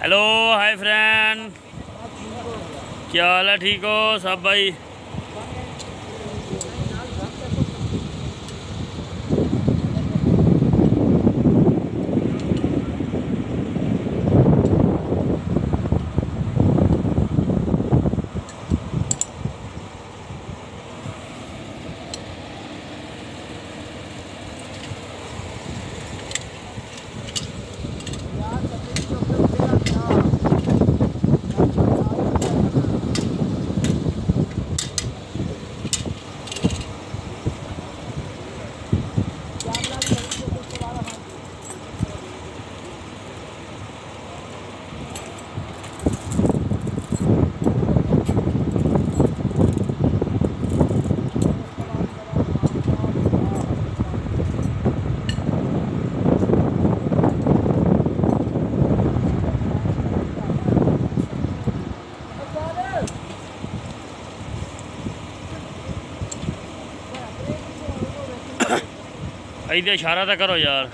Hello hi friend क्या हाल है? ठीक हो? सब भाई? ਇਹਦਾ ਇਸ਼ਾਰਾ ਤਾਂ ਕਰੋ ਯਾਰ।